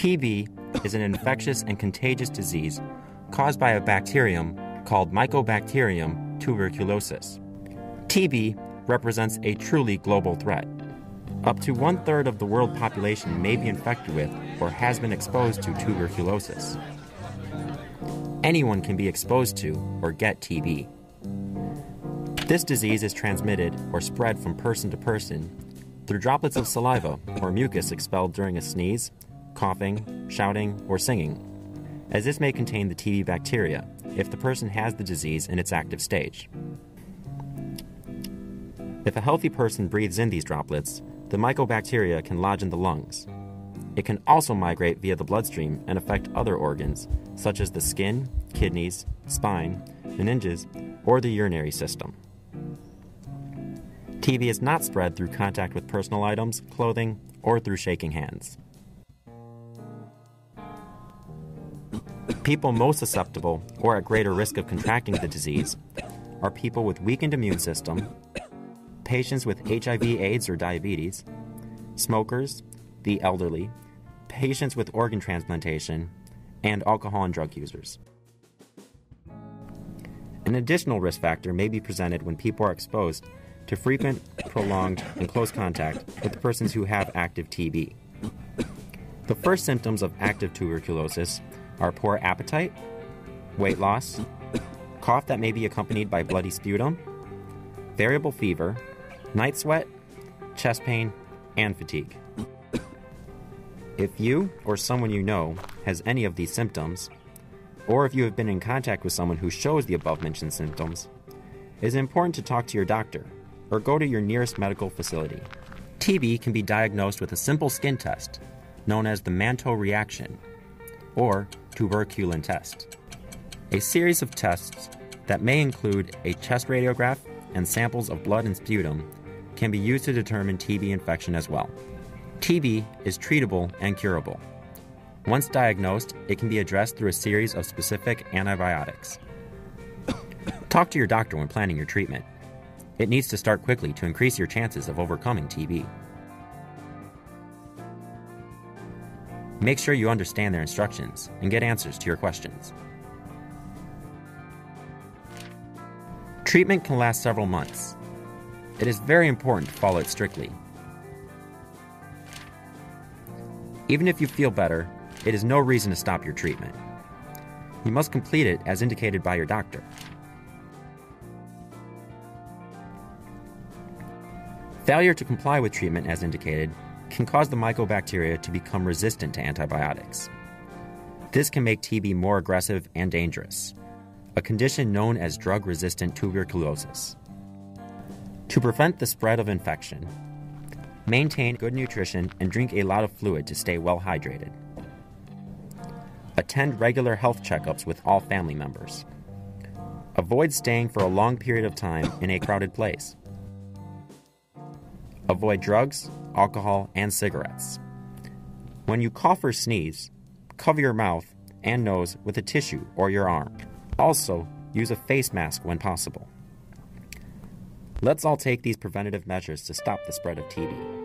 TB is an infectious and contagious disease caused by a bacterium called Mycobacterium tuberculosis. TB represents a truly global threat. Up to one third of the world population may be infected with or has been exposed to tuberculosis. Anyone can be exposed to or get TB. This disease is transmitted or spread from person to person through droplets of saliva or mucus expelled during a sneeze, coughing, shouting, or singing, as this may contain the TB bacteria if the person has the disease in its active stage. If a healthy person breathes in these droplets, the mycobacteria can lodge in the lungs. It can also migrate via the bloodstream and affect other organs, such as the skin, kidneys, spine, meninges, or the urinary system. TB is not spread through contact with personal items, clothing, or through shaking hands. People most susceptible or at greater risk of contracting the disease are people with weakened immune system, patients with HIV, AIDS, or diabetes, smokers, the elderly, patients with organ transplantation, and alcohol and drug users. An additional risk factor may be presented when people are exposed to frequent, prolonged, and close contact with persons who have active TB. The first symptoms of active tuberculosis are poor appetite, weight loss, cough that may be accompanied by bloody sputum, variable fever, night sweat, chest pain, and fatigue. If you or someone you know has any of these symptoms, or if you have been in contact with someone who shows the above mentioned symptoms, it is important to talk to your doctor or go to your nearest medical facility. TB can be diagnosed with a simple skin test known as the Mantoux reaction or tuberculin test. A series of tests that may include a chest radiograph and samples of blood and sputum can be used to determine TB infection as well. TB is treatable and curable. Once diagnosed, it can be addressed through a series of specific antibiotics. Talk to your doctor when planning your treatment. It needs to start quickly to increase your chances of overcoming TB. Make sure you understand their instructions and get answers to your questions. Treatment can last several months. It is very important to follow it strictly. Even if you feel better, it is no reason to stop your treatment. You must complete it as indicated by your doctor. Failure to comply with treatment as indicated can cause the mycobacteria to become resistant to antibiotics. This can make TB more aggressive and dangerous, a condition known as drug resistant tuberculosis. To prevent the spread of infection, maintain good nutrition and drink a lot of fluid to stay well hydrated. Attend regular health checkups with all family members. Avoid staying for a long period of time in a crowded place. Avoid drugs, alcohol, and cigarettes. When you cough or sneeze, cover your mouth and nose with a tissue or your arm. Also, use a face mask when possible. Let's all take these preventative measures to stop the spread of TB.